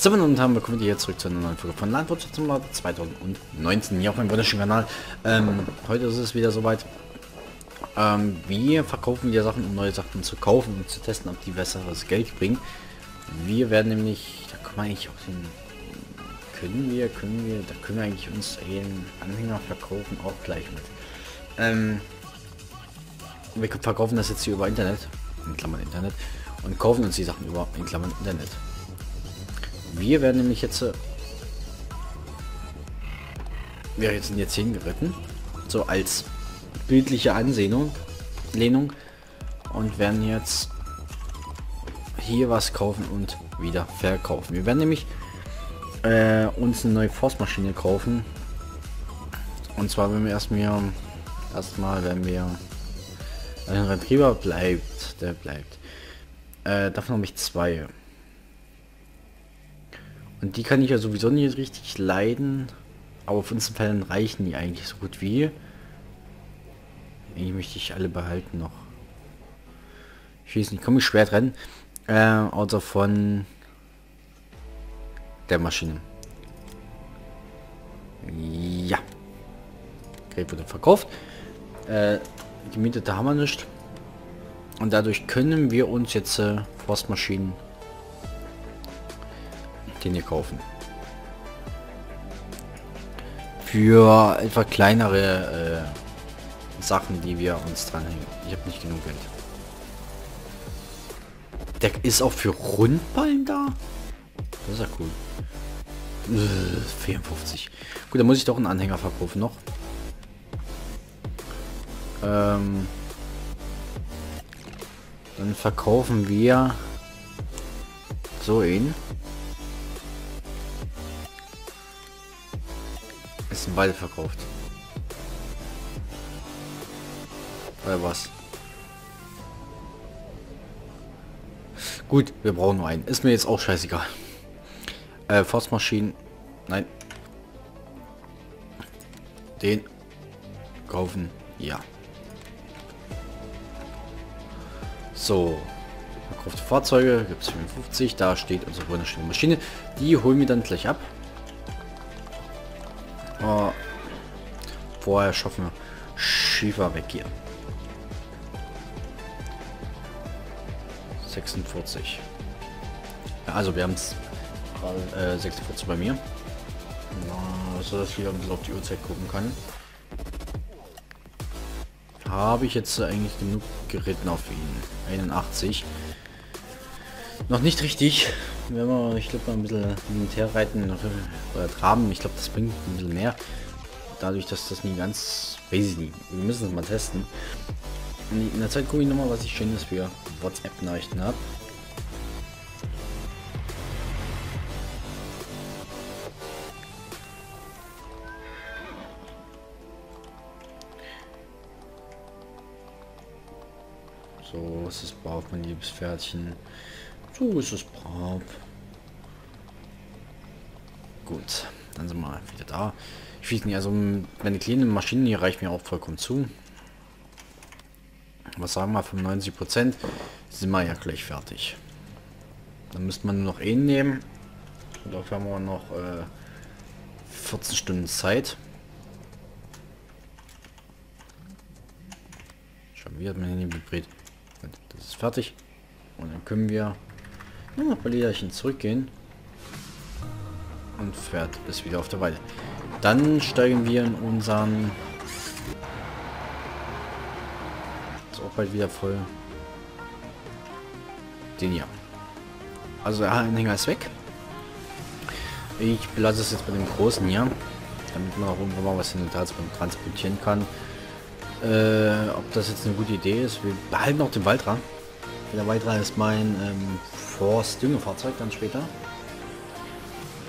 So, und haben wir kommen hier zurück zu einer neuen Folge von Landwirtschaftssimulator 2019 hier auf meinem wunderschönen Kanal. Ähm, heute ist es wieder soweit. Ähm, wir verkaufen die Sachen, um neue Sachen zu kaufen und zu testen, ob die besseres Geld bringen. Wir werden nämlich, da kann man eigentlich auch den, können wir, können wir, da können wir eigentlich uns einen Anhänger verkaufen, auch gleich mit. Ähm, wir verkaufen das jetzt hier über Internet, in Klammern Internet, und kaufen uns die Sachen über, in Klammern Internet. Wir werden nämlich jetzt... Äh, wir sind jetzt hingeritten. So als bildliche Ansehnung. Lehnung. Und werden jetzt hier was kaufen und wieder verkaufen. Wir werden nämlich äh, uns eine neue Forstmaschine kaufen. Und zwar wenn wir erstmal erstmal wenn wir ein Retriever bleibt, der bleibt. Äh, davon habe ich zwei. Und die kann ich ja sowieso nicht richtig leiden. Aber auf unseren Fällen reichen die eigentlich so gut wie. Eigentlich möchte ich alle behalten noch. Ich weiß nicht, komme ich schwer dran. Äh, außer von der Maschine. Ja. Geld wurde verkauft. Äh, gemietete haben wir nicht. Und dadurch können wir uns jetzt äh, Forstmaschinen den hier kaufen. Für etwa kleinere äh, Sachen, die wir uns dranhängen. Ich habe nicht genug Geld. Der ist auch für Rundballen da? Das ist ja cool. Äh, 54. Gut, dann muss ich doch einen Anhänger verkaufen noch. Ähm, dann verkaufen wir so ihn. Es sind beide verkauft. Oder was? Gut, wir brauchen nur einen. Ist mir jetzt auch scheißegal. Äh, Forstmaschinen. Nein. Den kaufen. Ja. So. Verkaufte Fahrzeuge gibt es 55. Da steht unsere wunderschöne Maschine. Die holen wir dann gleich ab. Vorher schaffen wir Schiefer weg hier. 46. Ja, also wir haben es äh, 46 bei mir. Ja, so dass ich wieder ein bisschen auf die Uhrzeit gucken kann. Habe ich jetzt eigentlich genug geritten auf ihn. 81. Noch nicht richtig. Wenn wir, ich glaube, ein bisschen Militär reiten oder traben, ich glaube, das bringt ein bisschen mehr. Dadurch, dass das nie ganz, weiß ich nicht. Wir müssen es mal testen. In der Zeit gucke ich nochmal, was ich schön ist für WhatsApp-Nachrichten habe. So, es ist brav, mein liebes Pferdchen. So ist es brav. Gut, dann sind wir wieder da. Ich weiß nicht, also meine kleinen Maschinen hier reicht mir auch vollkommen zu. Was sagen wir, 95 Prozent sind wir ja gleich fertig. Dann müsste man nur noch einen nehmen. Und dafür haben wir noch äh, 14 Stunden Zeit. Schon wieder mein Handy vibriert. Das ist fertig. Und dann können wir nur noch bei Lederchen zurückgehen. Und Pferd ist wieder auf der Weide. Dann steigen wir in unseren... Ist auch bald wieder voll. Den hier. Also der Anhänger ist weg. Ich belasse es jetzt bei dem großen hier. Damit man auch irgendwann mal was in den transportieren kann. Äh, ob das jetzt eine gute Idee ist. Wir behalten auch den Waldra. Der Waldra ist mein ähm, Forst Düngefahrzeug dann später.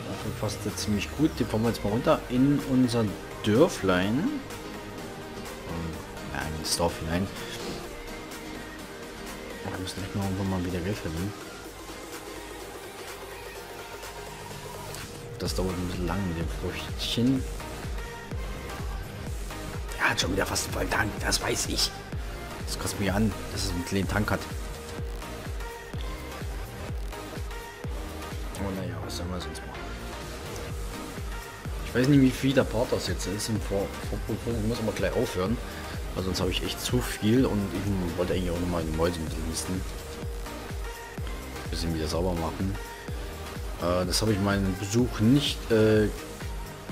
Dafür passt er ziemlich gut. Die fahren wir jetzt mal runter in unser Dörflein. Ja, ins Dorf hinein. Wir müssen nicht mal irgendwann mal wieder Geld. Das dauert ein bisschen lang mit dem Früchtchen hat schon wieder fast einen vollen Tank, das weiß ich. Das kostet mir an, dass es einen kleinen Tank hat. Oh naja, was sollen wir sonst? Ich weiß nicht, wie viel der Part das jetzt ist im Vor Vorprüfung. Ich muss aber gleich aufhören. Weil sonst habe ich echt zu viel und ich wollte eigentlich auch nochmal die Mäuse mit listen. Bisschen wieder sauber machen. Äh, das habe ich meinen Besuch nicht äh,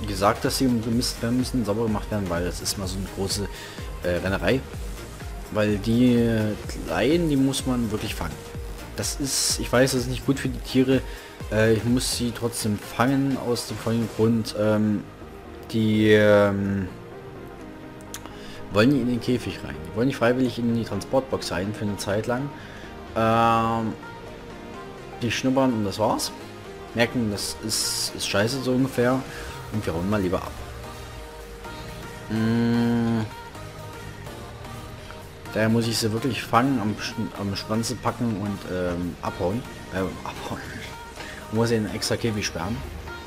gesagt, dass sie gemisst werden müssen, sauber gemacht werden, weil das ist mal so eine große äh, Rennerei. Weil die Kleinen, die muss man wirklich fangen. Das ist, ich weiß, das ist nicht gut für die Tiere. Äh, ich muss sie trotzdem fangen aus dem folgenden Grund. Ähm, die ähm, wollen in den Käfig rein. Die wollen nicht freiwillig in die Transportbox rein für eine Zeit lang. Ähm, die schnuppern und das war's. Merken, das ist, ist scheiße so ungefähr. Und wir hauen mal lieber ab. Mmh. Daher muss ich sie wirklich fangen, am, am Schwanze packen und ähm, abhauen. Äh, abhauen. muss sie in extra Käfig sperren.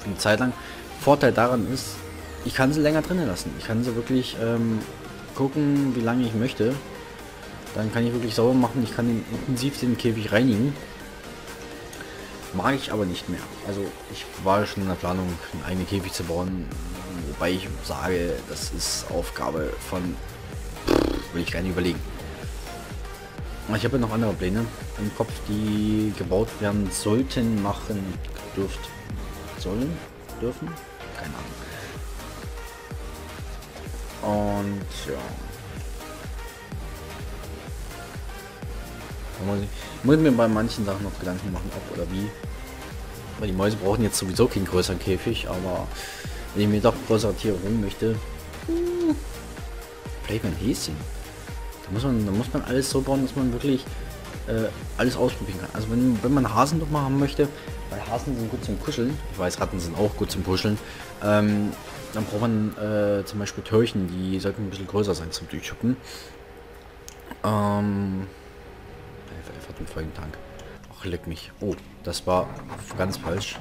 Eine Zeit lang. Vorteil daran ist, ich kann sie länger drinnen lassen. Ich kann sie wirklich ähm, gucken, wie lange ich möchte. Dann kann ich wirklich sauber machen. Ich kann den intensiv den Käfig reinigen. Mag ich aber nicht mehr. Also ich war schon in der Planung, einen eigenen Käfig zu bauen. Wobei ich sage, das ist Aufgabe von... Will ich gar nicht überlegen. Ich habe noch andere Pläne im Kopf, die gebaut werden sollten, machen, dürft, sollen, dürfen, keine Ahnung. Und ja. Ich, muss mir bei manchen Sachen noch Gedanken machen, ob oder wie. Weil die Mäuse brauchen jetzt sowieso keinen größeren Käfig, aber wenn ich mir doch größere Tiere holen möchte, hm, vielleicht mein Häschen. Muss man, da muss man alles so bauen, dass man wirklich äh, alles ausprobieren kann. Also wenn, wenn man Hasen doch mal haben möchte, weil Hasen sind gut zum Kuscheln, ich weiß, Ratten sind auch gut zum Kuscheln, ähm, dann braucht man äh, zum Beispiel Törchen, die sollten ein bisschen größer sein zum Durchschuppen. Ähm, FF hat einen vollen Tank. Ach, leck mich. Oh, das war ganz falsch.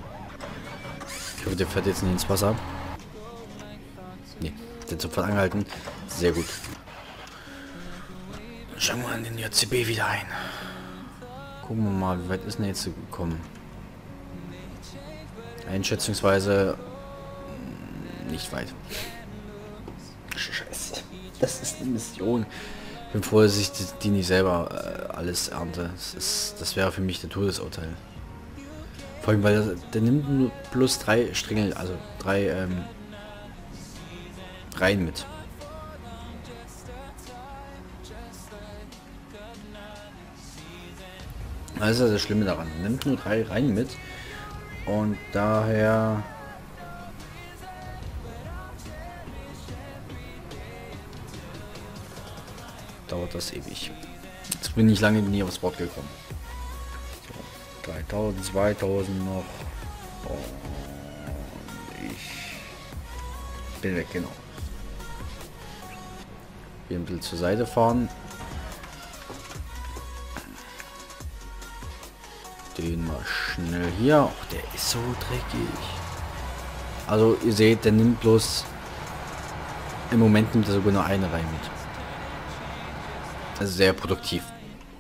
Ich hoffe, der fährt jetzt nicht ins Wasser. Nee, den sofort angehalten. Sehr gut. Schauen wir an den JCB wieder ein. Gucken wir mal, wie weit ist denn jetzt gekommen? Einschätzungsweise hm, nicht weit. Scheiße. Das ist eine Mission. Ich bin froh, dass ich die, nicht selber äh, alles ernte. Das, ist, das wäre für mich der Todesurteil. Vor allem, weil der, der nimmt nur plus drei Stränge, also drei ähm, Reihen mit. Das ist ja das Schlimme daran. Nimmt nur drei Reihen mit. Und daher... Dauert das ewig. Jetzt bin ich lange nie aufs Wort gekommen. So, 3000, 2000 noch. Und ich bin weg, genau. Wir ein bisschen zur Seite fahren. Den mal schnell hier. Oh, der ist so dreckig. Also ihr seht, der nimmt bloß... Im Moment nimmt er sogar nur eine Reihe mit. Also sehr produktiv.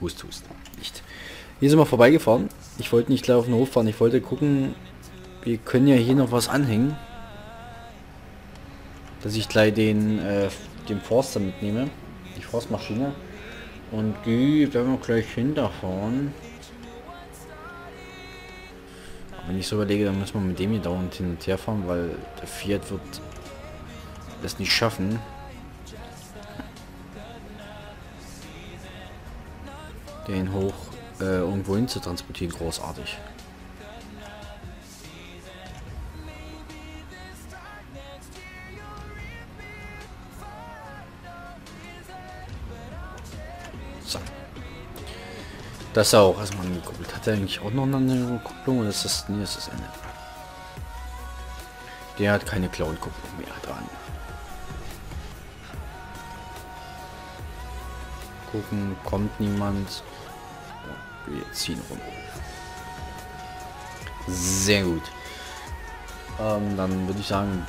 Hust, hust. Nicht. Hier sind wir vorbeigefahren. Ich wollte nicht gleich auf den Hof fahren. Ich wollte gucken, wir können ja hier noch was anhängen. Dass ich gleich den, äh, den Forster mitnehme. Die Forstmaschine. Und die werden wir gleich hinterfahren. Wenn ich so überlege, dann muss man mit dem hier dauernd hin und her fahren, weil der Fiat wird das nicht schaffen. Den hoch äh, irgendwo hin zu transportieren, großartig. Das ist auch erstmal angekuppelt. Hat er eigentlich auch noch eine Kupplung oder ist das... Nee, ist das Ende. Der hat keine Clown-Kupplung mehr dran. Gucken, kommt niemand. Wir ziehen rum. Sehr gut. Ähm, dann würde ich sagen,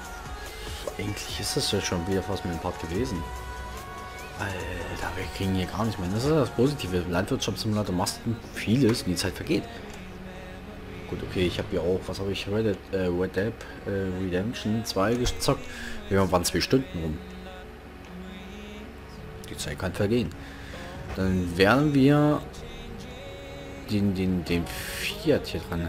eigentlich ist das ja schon wieder fast mit dem Part gewesen. Alter, wir kriegen hier gar nicht mehr. Das ist das Positive. Landwirtschaftssimulator machst vieles und die Zeit vergeht. Gut, okay, ich habe hier auch, was habe ich, Red äh, Red Dead äh, Redemption 2 gezockt. Wir waren zwei Stunden rum. Die Zeit kann vergehen. Dann werden wir den, den, den Fiat hier dran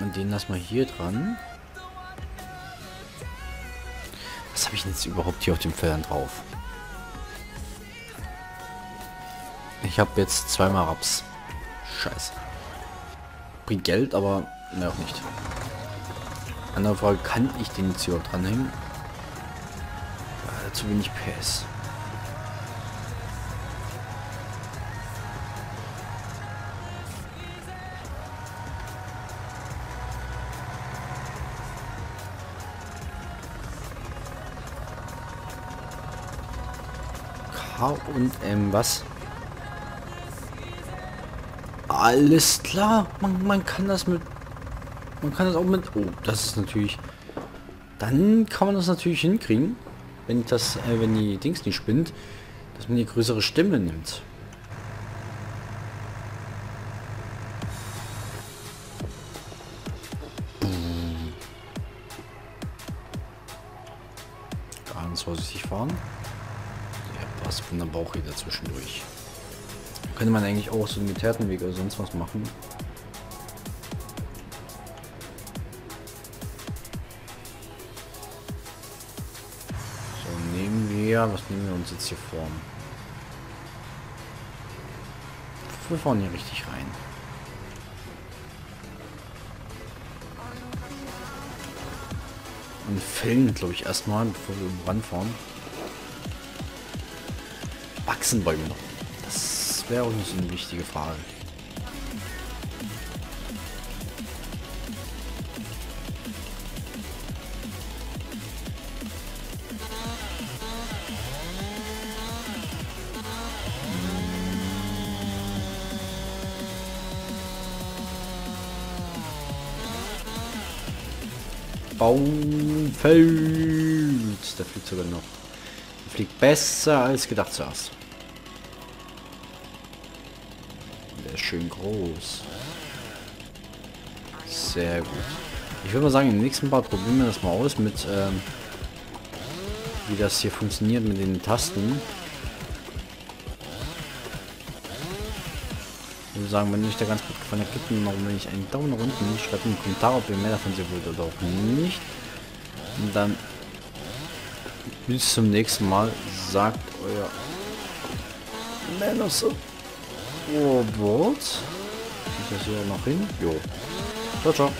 Und den lassen wir hier dran. Was habe ich denn jetzt überhaupt hier auf dem Feldern drauf? Ich habe jetzt zweimal Raps. Scheiße. Bringt Geld, aber mehr auch nicht. Andere Frage, kann ich den jetzt überhaupt dranhängen? Ja, zu wenig PS. K und M, was? Alles klar, man, man kann das mit... Man kann das auch mit... Oh, das ist natürlich... Dann kann man das natürlich hinkriegen, wenn das, äh, wenn die Dings nicht spinnt, dass man die größere Stimme nimmt. Passt wunderbar auch hier dazwischendurch. Könnte man eigentlich auch so einen Militärtenweg oder sonst was machen. So, nehmen wir, was nehmen wir uns jetzt hier vor? Wir fahren hier richtig rein. Und filmen, glaube ich, erstmal, bevor wir ranfahren. Wachsen Bäume noch wäre auch nicht so eine wichtige Frage. Baumfeld. Der fliegt sogar noch. Der fliegt besser als gedacht zuerst. Schön groß. Sehr gut. Ich würde mal sagen, im nächsten Part probieren wir das mal aus mit, ähm, wie das hier funktioniert mit den Tasten. Ich würde sagen, wenn euch der ganz gut gefallen hat, gebt mir noch wenn ich einen Daumen nach unten, schreibt einen Kommentar, ob ihr mehr davon sehen wollt oder auch nicht. Und dann bis zum nächsten Mal. Sagt euer Männer so. Robot. Ist das hier noch hin? Jo. Ciao, ciao.